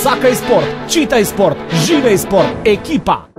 Saca Sport, Cita Sport, Gira Sport, Equipa.